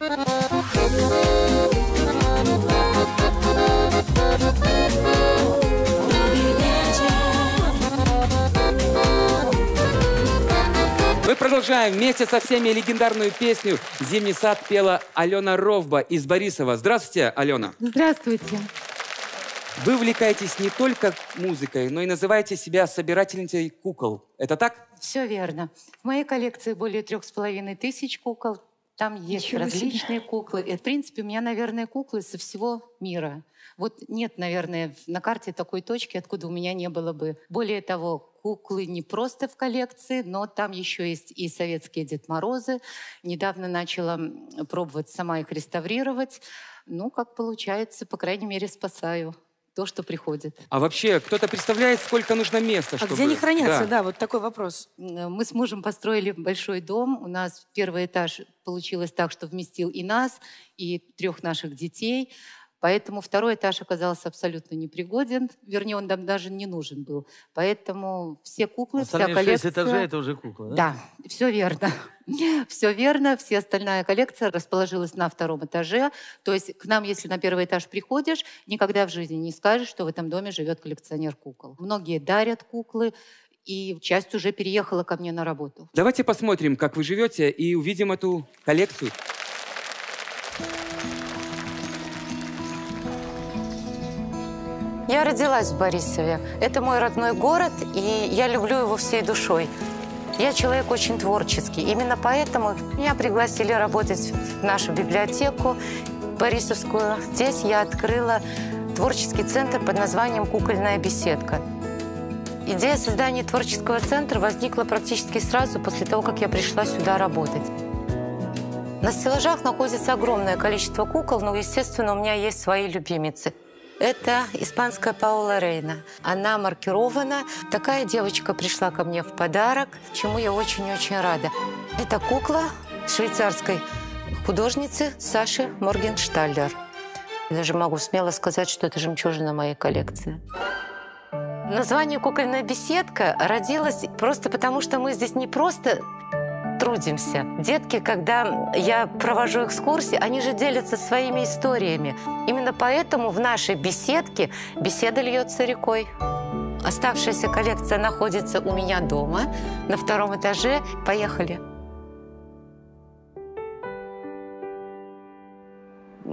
Мы продолжаем вместе со всеми легендарную песню «Зимний сад» пела Алена Ровба из Борисова. Здравствуйте, Алена. Здравствуйте. Вы увлекаетесь не только музыкой, но и называете себя собирательницей кукол. Это так? Все верно. В моей коллекции более трех с половиной тысяч кукол. Там есть Ничего различные куклы. И, в принципе, у меня, наверное, куклы со всего мира. Вот нет, наверное, на карте такой точки, откуда у меня не было бы. Более того, куклы не просто в коллекции, но там еще есть и советские Дед Морозы. Недавно начала пробовать сама их реставрировать. Ну, как получается, по крайней мере, спасаю то, что приходит. А вообще, кто-то представляет, сколько нужно места, А чтобы... где они хранятся? Да. вот такой вопрос. Мы с мужем построили большой дом. У нас первый этаж получилось так, что вместил и нас, и трех наших детей. Поэтому второй этаж оказался абсолютно непригоден. Вернее, он нам даже не нужен был. Поэтому все куклы, вся Остальные шесть коллекция... этажей это уже кукла, да? Да, все верно. Все верно. Все остальная коллекция расположилась на втором этаже. То есть к нам, если на первый этаж приходишь, никогда в жизни не скажешь, что в этом доме живет коллекционер кукол. Многие дарят куклы, и часть уже переехала ко мне на работу. Давайте посмотрим, как вы живете, и увидим эту коллекцию. Я родилась в Борисове. Это мой родной город, и я люблю его всей душой. Я человек очень творческий. Именно поэтому меня пригласили работать в нашу библиотеку Борисовскую. Здесь я открыла творческий центр под названием «Кукольная беседка». Идея создания творческого центра возникла практически сразу после того, как я пришла сюда работать. На стеллажах находится огромное количество кукол, но, естественно, у меня есть свои любимицы. Это испанская Паула Рейна. Она маркирована. Такая девочка пришла ко мне в подарок, чему я очень-очень рада. Это кукла швейцарской художницы Саши Моргеншталлер. Даже могу смело сказать, что это жемчужина моей коллекции. Название «Кукольная беседка» родилось просто потому, что мы здесь не просто трудимся. Детки, когда я провожу экскурсии, они же делятся своими историями. Именно поэтому в нашей беседке беседа льется рекой. Оставшаяся коллекция находится у меня дома, на втором этаже. Поехали.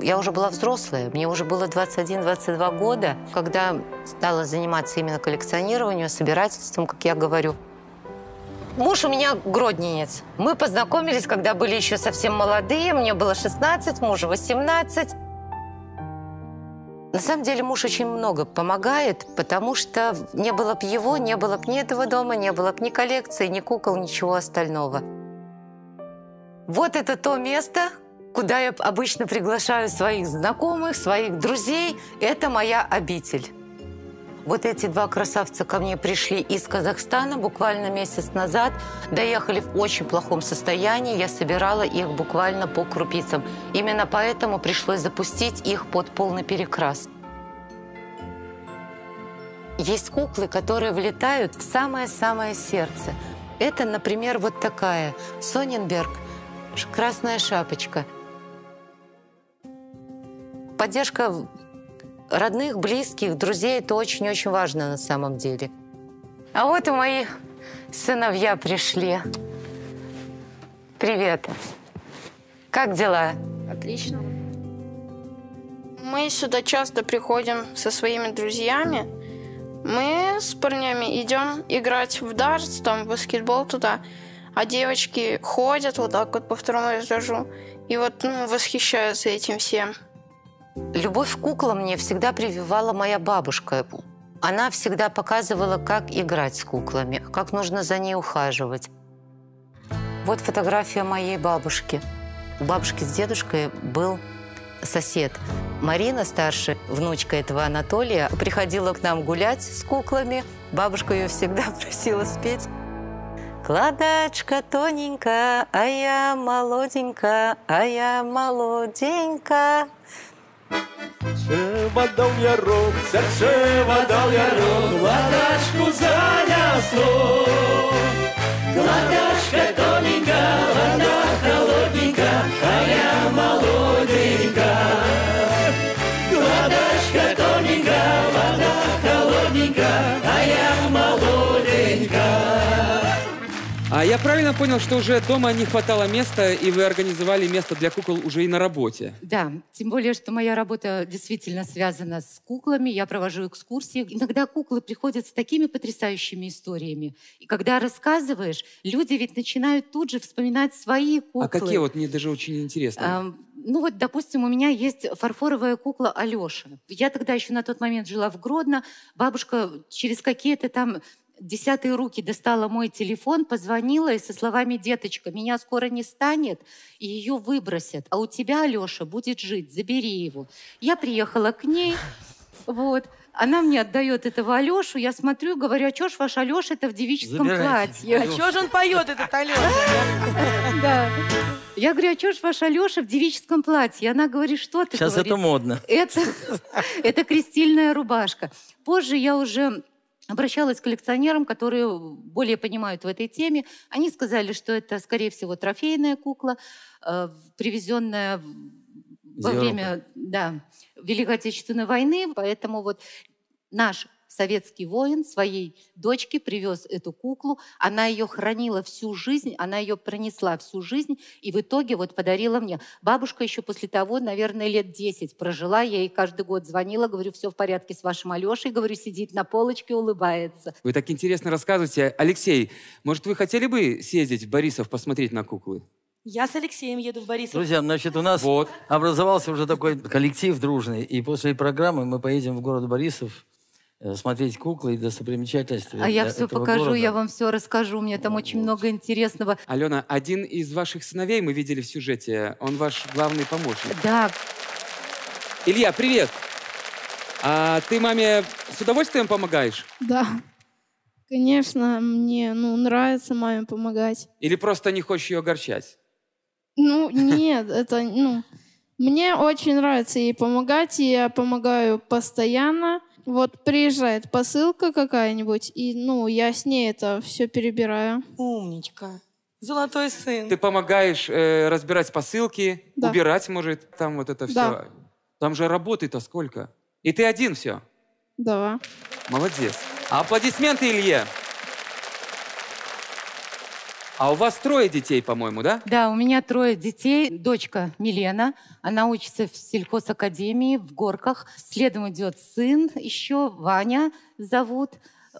Я уже была взрослая, мне уже было 21-22 года, когда стала заниматься именно коллекционированием, собирательством, как я говорю. Муж у меня гродненец. Мы познакомились, когда были еще совсем молодые. Мне было 16, мужу 18. На самом деле муж очень много помогает, потому что не было бы его, не было бы ни этого дома, не было бы ни коллекции, ни кукол, ничего остального. Вот это то место, куда я обычно приглашаю своих знакомых, своих друзей. Это моя обитель. Вот эти два красавца ко мне пришли из Казахстана буквально месяц назад. Доехали в очень плохом состоянии. Я собирала их буквально по крупицам. Именно поэтому пришлось запустить их под полный перекрас. Есть куклы, которые влетают в самое-самое сердце. Это, например, вот такая. Соненберг. Красная шапочка. Поддержка родных, близких, друзей – это очень-очень важно на самом деле. А вот и мои сыновья пришли. Привет. Как дела? Отлично. Мы сюда часто приходим со своими друзьями. Мы с парнями идем играть в дартс, там, в баскетбол туда. А девочки ходят вот так вот по второму этажу. И вот ну, восхищаются этим всем. Любовь к куклам мне всегда прививала моя бабушка. Она всегда показывала, как играть с куклами, как нужно за ней ухаживать. Вот фотография моей бабушки. У бабушки с дедушкой был сосед. Марина, старшая внучка этого Анатолия, приходила к нам гулять с куклами. Бабушка ее всегда просила спеть. Кладачка тоненькая, а я молоденькая, а я молоденькая. Сердце дал я рог, сердце дал я рог, Ладашку занесло. Правильно понял, что уже дома не хватало места, и вы организовали место для кукол уже и на работе? Да, тем более, что моя работа действительно связана с куклами. Я провожу экскурсии. Иногда куклы приходят с такими потрясающими историями. И когда рассказываешь, люди ведь начинают тут же вспоминать свои куклы. А какие вот, мне даже очень интересно. А, ну вот, допустим, у меня есть фарфоровая кукла Алеша. Я тогда еще на тот момент жила в Гродно. Бабушка через какие-то там десятые руки достала мой телефон, позвонила и со словами «Деточка, меня скоро не станет, и ее выбросят, а у тебя, Алеша, будет жить, забери его». Я приехала к ней, вот, она мне отдает этого Алешу, я смотрю, говорю, а что ж ваш Алеша-то в девическом Забирайте. платье? А чё же он поет, этот Алёша? Да. Я говорю, а что ж ваш Алеша в девическом платье? Она говорит, что ты Сейчас говорит, это модно. это, это крестильная рубашка. Позже я уже обращалась к коллекционерам, которые более понимают в этой теме. Они сказали, что это, скорее всего, трофейная кукла, э, привезенная во время да, Великой Отечественной войны. Поэтому вот наш советский воин своей дочке привез эту куклу. Она ее хранила всю жизнь, она ее пронесла всю жизнь и в итоге вот подарила мне. Бабушка еще после того, наверное, лет 10 прожила. Я ей каждый год звонила, говорю, все в порядке с вашим Алешей. Говорю, сидит на полочке, улыбается. Вы так интересно рассказываете. Алексей, может, вы хотели бы съездить в Борисов посмотреть на куклы? Я с Алексеем еду в Борисов. Друзья, значит, у нас Вот. образовался уже такой коллектив дружный. И после программы мы поедем в город Борисов смотреть куклы и достопримечательности. А я все этого покажу, города. я вам все расскажу. У меня там очень много интересного. Алена, один из ваших сыновей мы видели в сюжете. Он ваш главный помощник. Да, Илья, привет! А ты маме с удовольствием помогаешь? Да. Конечно, мне ну, нравится маме помогать. Или просто не хочешь ее огорчать? Ну, нет, это, ну, мне очень нравится ей помогать, и я помогаю постоянно. Вот приезжает посылка какая-нибудь, и, ну, я с ней это все перебираю. Умничка. Золотой сын. Ты помогаешь э, разбирать посылки, Да. убирать, может, там вот это все. Да. Там же работы-то сколько. И ты один все. Да. Молодец. Аплодисменты Илье. А у вас трое детей, по-моему, да? Да, у меня трое детей. Дочка Милена, она учится в сельхозакадемии в Горках. Следом идет сын еще, Ваня зовут.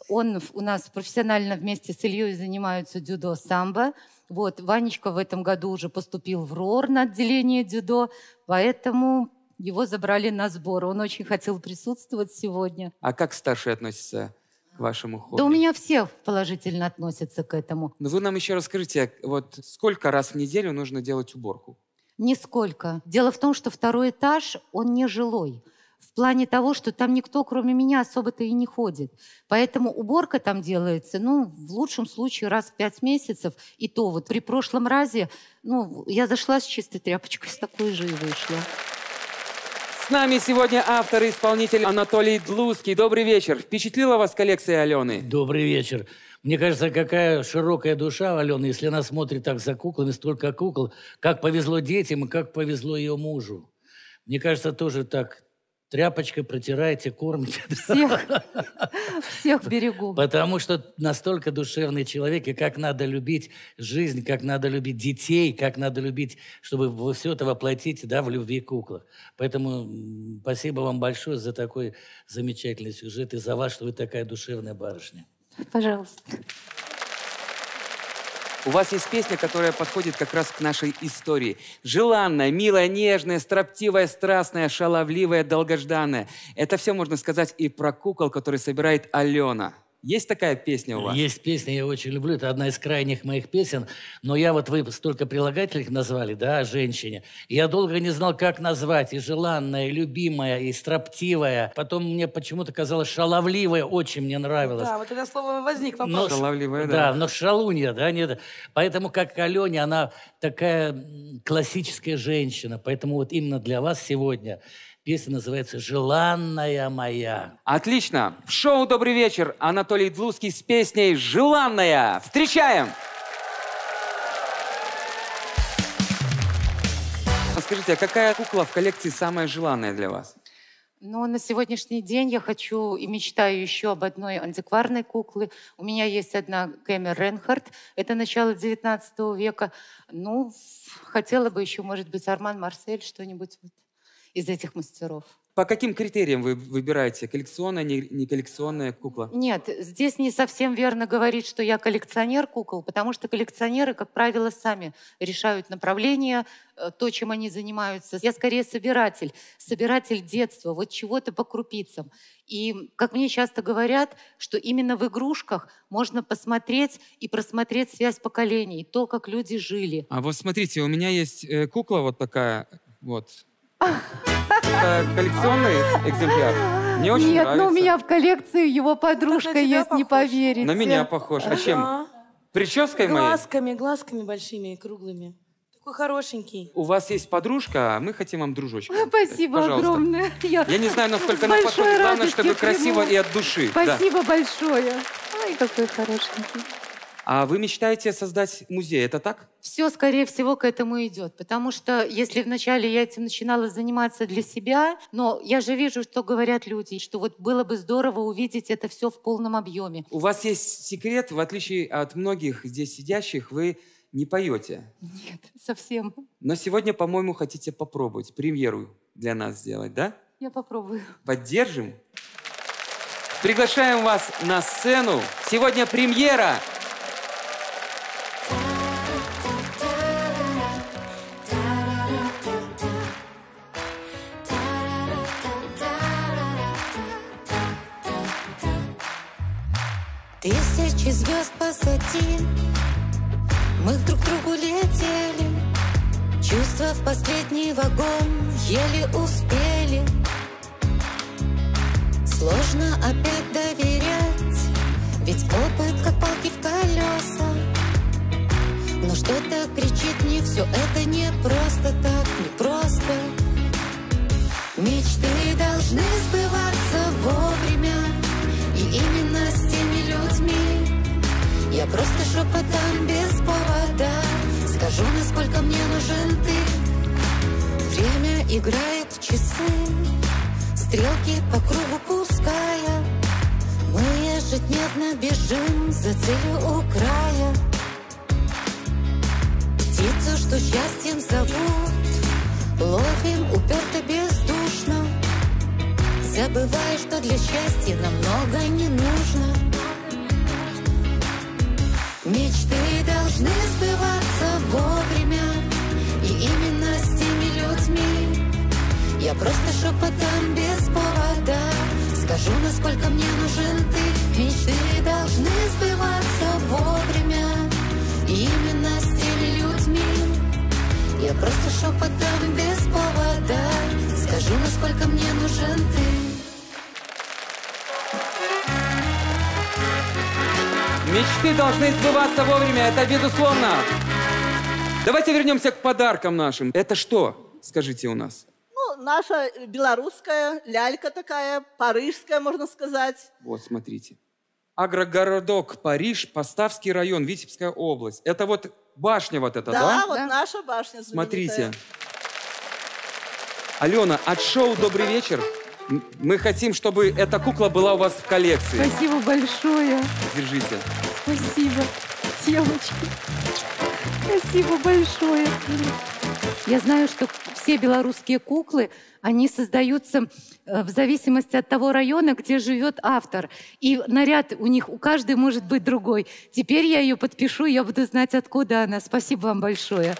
Он у нас профессионально вместе с Ильей занимаются дзюдо самбо. Вот, Ванечка в этом году уже поступил в РОР на отделение дзюдо, поэтому его забрали на сбор. Он очень хотел присутствовать сегодня. А как старшие относятся к вашему хобби? Да у меня все положительно относятся к этому. Ну вы нам еще расскажите, вот сколько раз в неделю нужно делать уборку? Нисколько. Дело в том, что второй этаж, он не жилой. В плане того, что там никто, кроме меня, особо-то и не ходит. Поэтому уборка там делается, ну, в лучшем случае раз в пять месяцев. И то вот при прошлом разе, ну, я зашла с чистой тряпочкой, с такой же и вышла. С нами сегодня автор и исполнитель Анатолий Длуский. Добрый вечер. Впечатлила вас коллекция Алены? Добрый вечер. Мне кажется, какая широкая душа Алены, если она смотрит так за куклами, столько кукол. Как повезло детям и как повезло ее мужу. Мне кажется, тоже так тряпочкой протирайте, кормите. Всех, всех берегу. Потому что настолько душевный человек, и как надо любить жизнь, как надо любить детей, как надо любить, чтобы вы все это воплотить да, в любви к куклах. Поэтому спасибо вам большое за такой замечательный сюжет и за вас, что вы такая душевная барышня. Пожалуйста. У вас есть песня, которая подходит как раз к нашей истории. Желанная, милая, нежная, строптивая, страстная, шаловливая, долгожданная. Это все можно сказать и про кукол, который собирает Алена. Есть такая песня у вас? Есть песня, я очень люблю, это одна из крайних моих песен, но я вот, вы столько прилагательных назвали, да, женщине, я долго не знал, как назвать, и желанная, и любимая, и строптивая, потом мне почему-то казалось шаловливая, очень мне нравилось. Да, вот это слово возник Но вопрос. ш- Шаловливая, да. да. но шалунья, да, нет. Поэтому как Алене, она такая классическая женщина. Поэтому вот именно для вас сегодня Песня называется «Желанная моя». Отлично. В шоу «Добрый вечер» Анатолий Длуцкий с песней «Желанная». Встречаем! Скажите, а какая кукла в коллекции самая желанная для вас? Ну, на сегодняшний день я хочу и мечтаю еще об одной антикварной кукле. У меня есть одна Кэмми Ренхард. Это начало 19 века. Ну, хотела бы еще, может быть, Арман Марсель что-нибудь. Вот из этих мастеров. По каким критериям вы выбираете? Коллекционная, не, коллекционная кукла? Нет, здесь не совсем верно говорить, что я коллекционер кукол, потому что коллекционеры, как правило, сами решают направление, э, то, чем они занимаются. Я скорее собиратель, собиратель детства, вот чего-то по крупицам. И, как мне часто говорят, что именно в игрушках можно посмотреть и просмотреть связь поколений, то, как люди жили. А вот смотрите, у меня есть э, кукла вот такая, вот, это коллекционный экземпляр. Мне очень Нет, нравится. но у меня в коллекции его подружка есть, не поверите. На меня похож. А чем? Да. Прической моей? Глазками, глазками большими, круглыми. Такой хорошенький. У вас есть подружка, а мы хотим вам дружочка. Спасибо Пожалуйста. огромное. Я, Я не знаю, насколько она подходит. Главное, чтобы красиво приму. и от души. Да. Спасибо большое. Ай, какой хорошенький. А вы мечтаете создать музей, это так? Все, скорее всего, к этому идет. Потому что если вначале я этим начинала заниматься для себя, но я же вижу, что говорят люди, что вот было бы здорово увидеть это все в полном объеме. У вас есть секрет, в отличие от многих здесь сидящих, вы не поете. Нет, совсем. Но сегодня, по-моему, хотите попробовать премьеру для нас сделать, да? Я попробую. Поддержим? Приглашаем вас на сцену. Сегодня премьера. Звезд позади. Мы друг к другу летели Чувства в последний вагон Еле успели. Сложно опять доверять Ведь опыт как палки в колеса. Но что-то кричит мне Все это не просто так, не просто просто шепотом без повода. Скажу, насколько мне нужен ты. Время играет в часы. Стрелки по кругу пуская. Мы ежедневно бежим за целью у края. Птицу, что счастьем зовут. Ловим уперто бездушно. Забывая, что для счастья нам много не нужно Мечты должны сбываться вовремя. И именно с теми людьми Я просто шепотом без повода Скажу, насколько мне нужен ты. Мечты должны сбываться вовремя. И именно с теми людьми я просто шепотом без повода Скажу, насколько мне нужен ты Мечты должны сбываться вовремя, это безусловно. Давайте вернемся к подаркам нашим. Это что, скажите у нас? Ну, наша белорусская лялька такая, парижская, можно сказать. Вот, смотрите. Агрогородок Париж, Поставский район, Витебская область. Это вот башня вот эта, да? да, вот наша башня знаменитая. Смотрите. Алена, от шоу «Добрый вечер» мы хотим, чтобы эта кукла была у вас в коллекции. Спасибо большое. Держите. Спасибо, девочки. Спасибо большое. Я знаю, что все белорусские куклы, они создаются э, в зависимости от того района, где живет автор. И наряд у них, у каждой может быть другой. Теперь я ее подпишу, я буду знать, откуда она. Спасибо вам большое.